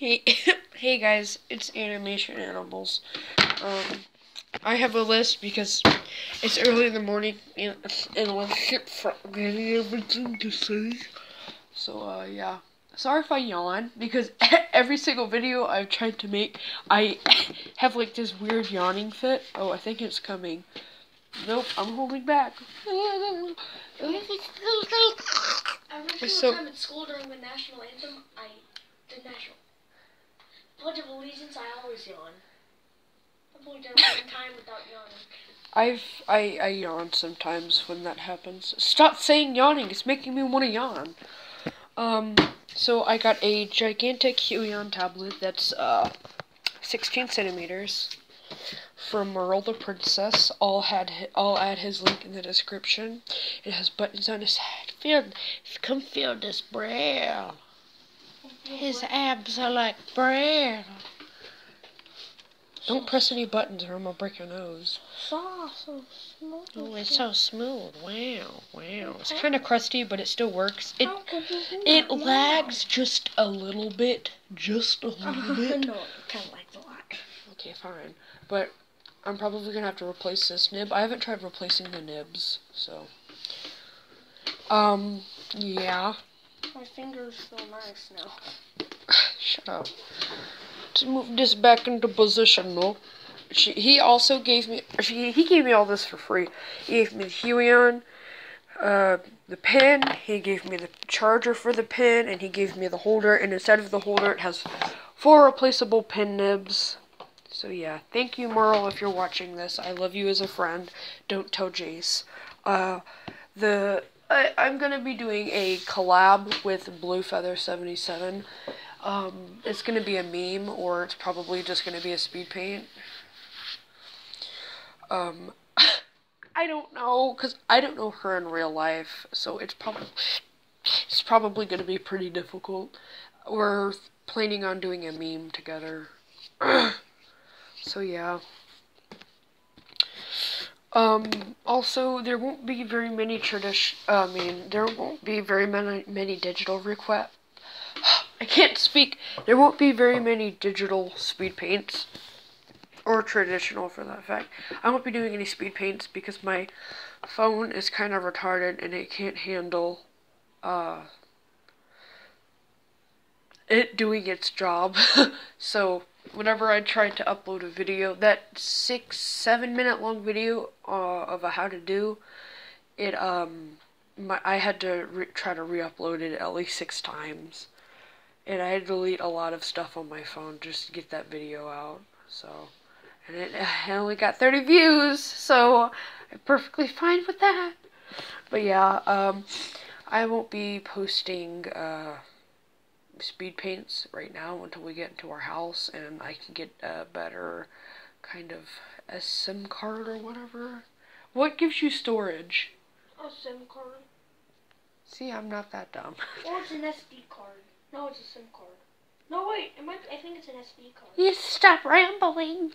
Hey, hey guys, it's Animation Animals. Um, I have a list because it's early in the morning and, and I'm getting everything to say. So, uh, yeah. Sorry if I yawn because every single video I've tried to make, I have like this weird yawning fit. Oh, I think it's coming. Nope, I'm holding back. I remember So- time at school during the national anthem, I did national Pledge of Allegiance. I always yawn. I've only done one time without yawning. I've I I yawn sometimes when that happens. Stop saying yawning. It's making me want to yawn. Um. So I got a gigantic Huion tablet that's uh, 16 centimeters from Meral the Princess. I'll had I'll add his link in the description. It has buttons on his side. Feel come feel this braille. His abs are like bread. Don't press any buttons or I'm gonna break your nose. So, so smooth. Oh, it's so smooth. Wow, wow. It's kind of crusty, but it still works. It How could you do it lags just a little bit, just a little bit. no, it kind of like the lot. Okay, fine. But I'm probably gonna have to replace this nib. I haven't tried replacing the nibs, so. Um, yeah. My fingers feel nice now. Shut up. To move this back into position, no. She, he also gave me. She, he gave me all this for free. He gave me the Huion, uh, the pin. He gave me the charger for the pin, and he gave me the holder. And instead of the holder, it has four replaceable pin nibs. So yeah, thank you, Meral, if you're watching this. I love you as a friend. Don't tell Jace. Uh, the I, I'm gonna be doing a collab with Blue Feather 77. Um, it's gonna be a meme, or it's probably just gonna be a speed paint. Um, I don't know, cause I don't know her in real life, so it's probably it's probably gonna be pretty difficult. We're planning on doing a meme together. so yeah. Um, also, there won't be very many tradition. I mean, there won't be very many many digital requests. I can't speak. There won't be very many digital speed paints, or traditional for that fact. I won't be doing any speed paints because my phone is kind of retarded and it can't handle uh it doing its job. so whenever I tried to upload a video, that six, seven minute long video uh, of a how to do, it um, my I had to try to re-upload it at least six times, and I had to delete a lot of stuff on my phone just to get that video out. So, and it I only got 30 views, so I'm perfectly fine with that. But yeah, um, I won't be posting uh speed paints right now until we get into our house and I can get a better kind of a SIM card or whatever. What gives you storage? A SIM card. See, I'm not that dumb. Or it's an SD card. No, it's a SIM card. No, wait. It might. I think it's an SD card. You stop rambling.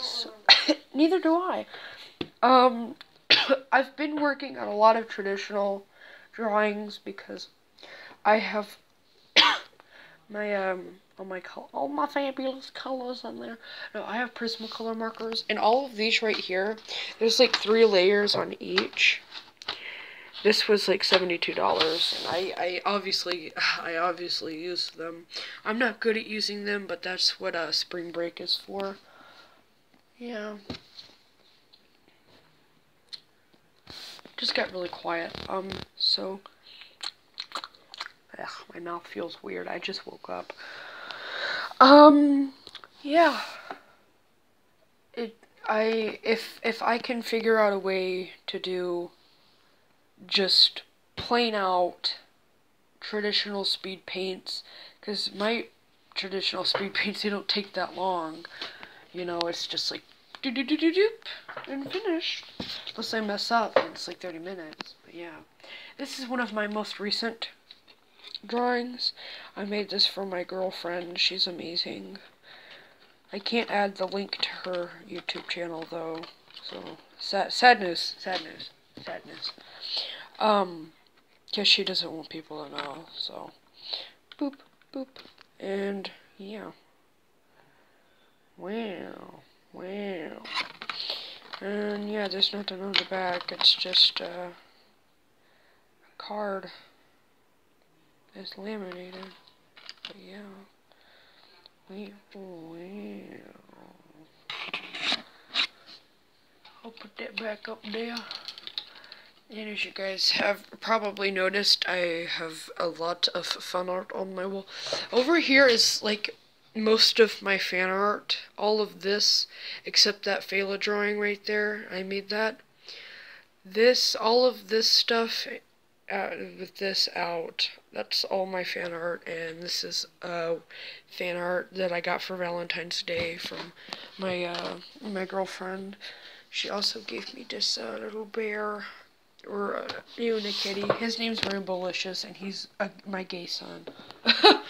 So- Neither do I. Um, I've been working on a lot of traditional drawings because I have my um all my col- all my fabulous colors on there. No, I have Prismacolor markers, and all of these right here. There's like three layers on each. This was like seventy-two dollars, and I, I obviously, I obviously use them. I'm not good at using them, but that's what uh, spring break is for. Yeah. Just got really quiet. Um, so. Ugh, my mouth feels weird. I just woke up. Um, yeah. It, I, if, if I can figure out a way to do just plain out traditional speed paints, because my traditional speed paints, they don't take that long. You know, it's just like do do do do doop and finished. Unless I mess up, and it's like 30 minutes. But yeah, this is one of my most recent drawings. I made this for my girlfriend. She's amazing. I can't add the link to her YouTube channel though. So sad, sad news, sad news, sad news. Um, because she doesn't want people to know. So, boop, boop, and yeah. Wow. Wow. And yeah, there's nothing on the back. It's just uh, a card. It's laminated. But yeah. Wow. I'll put that back up there. And as you guys have probably noticed, I have a lot of fan art on my wall. Over here is like most of my fan art. All of this, except that Fela drawing right there. I made that. This, all of this stuff, with this out, that's all my fan art. And this is uh, fan art that I got for Valentine's Day from my uh, my girlfriend. She also gave me this uh, little bear, or uh, Unikitty. His name's Rainbowlicious, and he's uh, my gay son.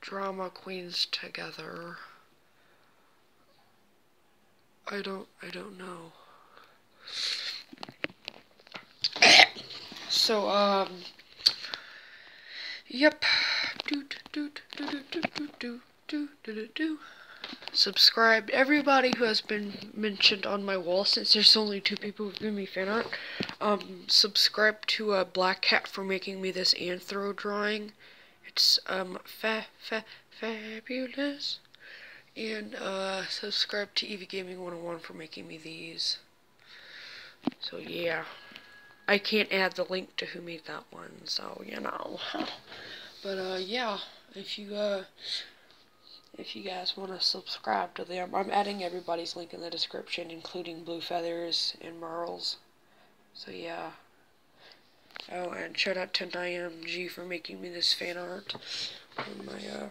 Drama queens together. I don't, I don't know. So, um, yep. Do, do, do, do, do, do, do, do, do, do, do subscribe. Everybody who has been mentioned on my wall, since there's only two people who've given me fan art, um, subscribe to uh, Black Cat for making me this anthro drawing. It's um fa fa fabulous. And uh, subscribe to Eevee Gaming 101 for making me these. So yeah. I can't add the link to who made that one, so you know. but uh yeah, if you uh if you guys want to subscribe to them. I'm adding everybody's link in the description, including Blue Feathers and Meral's. So yeah. Oh, and shout out to NyaMG for making me this fan art on my uh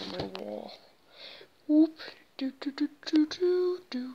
on my wall. Whoop do do do do do do.